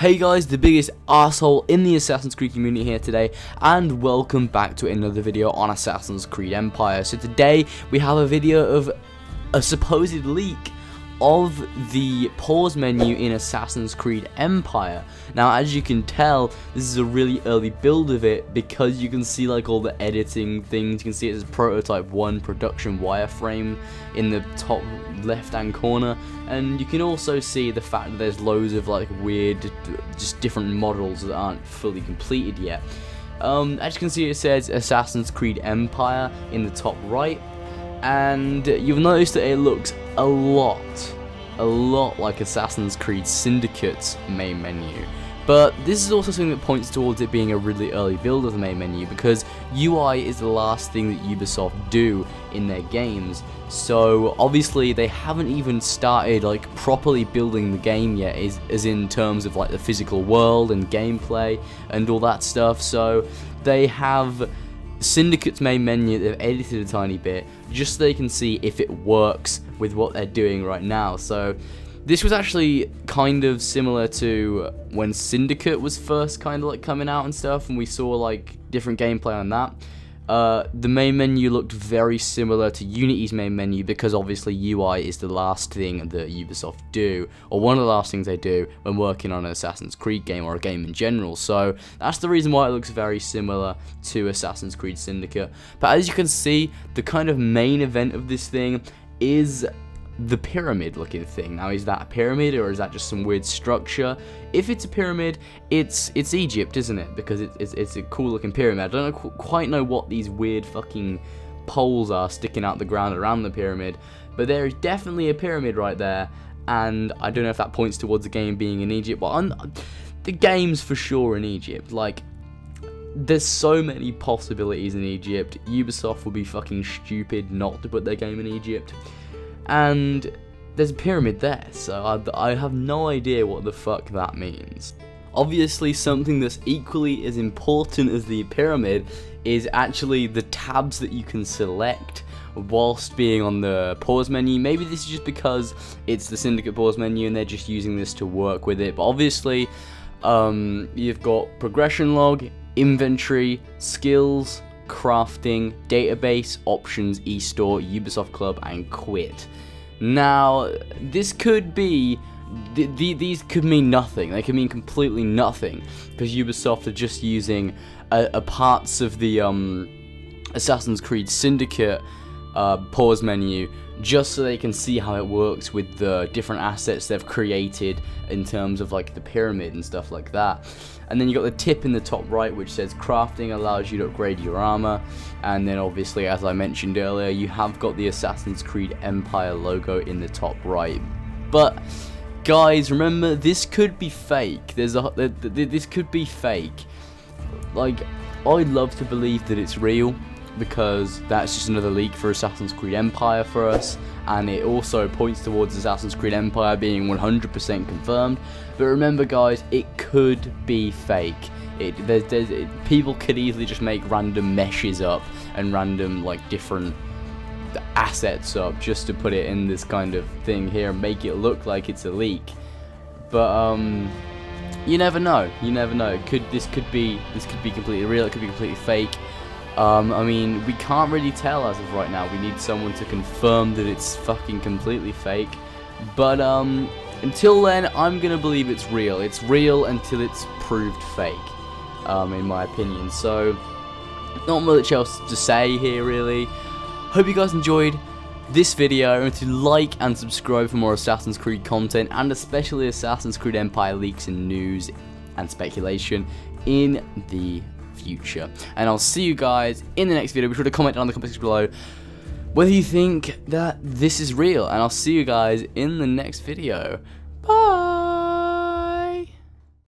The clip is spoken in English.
Hey guys, the biggest asshole in the Assassin's Creed community here today, and welcome back to another video on Assassin's Creed Empire. So today, we have a video of a supposed leak of the pause menu in Assassin's Creed Empire. Now, as you can tell, this is a really early build of it because you can see like all the editing things. You can see it as prototype 1 production wireframe in the top left hand corner and you can also see the fact that there's loads of like weird just different models that aren't fully completed yet. Um, as you can see it says Assassin's Creed Empire in the top right and you'll notice that it looks a lot, a lot like Assassin's Creed Syndicate's main menu. But this is also something that points towards it being a really early build of the main menu because UI is the last thing that Ubisoft do in their games. So obviously they haven't even started like properly building the game yet as, as in terms of like the physical world and gameplay and all that stuff. So they have Syndicate's main menu they've edited a tiny bit just so they can see if it works with what they're doing right now. So this was actually kind of similar to when Syndicate was first kind of like coming out and stuff and we saw like different gameplay on that. Uh, the main menu looked very similar to Unity's main menu because obviously UI is the last thing that Ubisoft do, or one of the last things they do when working on an Assassin's Creed game or a game in general. So that's the reason why it looks very similar to Assassin's Creed Syndicate. But as you can see, the kind of main event of this thing is the pyramid looking thing. Now is that a pyramid or is that just some weird structure? If it's a pyramid, it's it's Egypt, isn't it? Because it, it's, it's a cool looking pyramid. I don't know, qu quite know what these weird fucking poles are sticking out the ground around the pyramid, but there is definitely a pyramid right there, and I don't know if that points towards the game being in Egypt, but I'm, the game's for sure in Egypt. Like, there's so many possibilities in Egypt. Ubisoft would be fucking stupid not to put their game in Egypt and there's a pyramid there, so I, I have no idea what the fuck that means. Obviously, something that's equally as important as the pyramid is actually the tabs that you can select whilst being on the pause menu. Maybe this is just because it's the Syndicate pause menu and they're just using this to work with it, but obviously, um, you've got progression log, inventory, skills, crafting, database, options, eStore, Ubisoft Club, and quit. Now, this could be th th these could mean nothing. They could mean completely nothing because Ubisoft are just using a, a parts of the um, Assassin's Creed Syndicate uh, pause menu just so they can see how it works with the different assets they've created in terms of like the pyramid and stuff like that. And then you got the tip in the top right which says crafting allows you to upgrade your armor. And then obviously as I mentioned earlier you have got the Assassin's Creed Empire logo in the top right. But guys remember this could be fake. There's a this could be fake. Like I'd love to believe that it's real because that's just another leak for Assassin's Creed Empire for us and it also points towards Assassin's Creed Empire being 100% confirmed. But remember guys it could be fake. It, there's, there's, it, people could easily just make random meshes up and random like different assets up just to put it in this kind of thing here and make it look like it's a leak. But um you never know. You never know. Could this could be this could be completely real. It could be completely fake um, I mean, we can't really tell as of right now. We need someone to confirm that it's fucking completely fake. But um, until then, I'm going to believe it's real. It's real until it's proved fake, um, in my opinion. So, not much else to say here, really. Hope you guys enjoyed this video. Remember to like and subscribe for more Assassin's Creed content, and especially Assassin's Creed Empire leaks and news and speculation in the future. And I'll see you guys in the next video. Be sure to comment down in the comment section below whether you think that this is real. And I'll see you guys in the next video. Bye!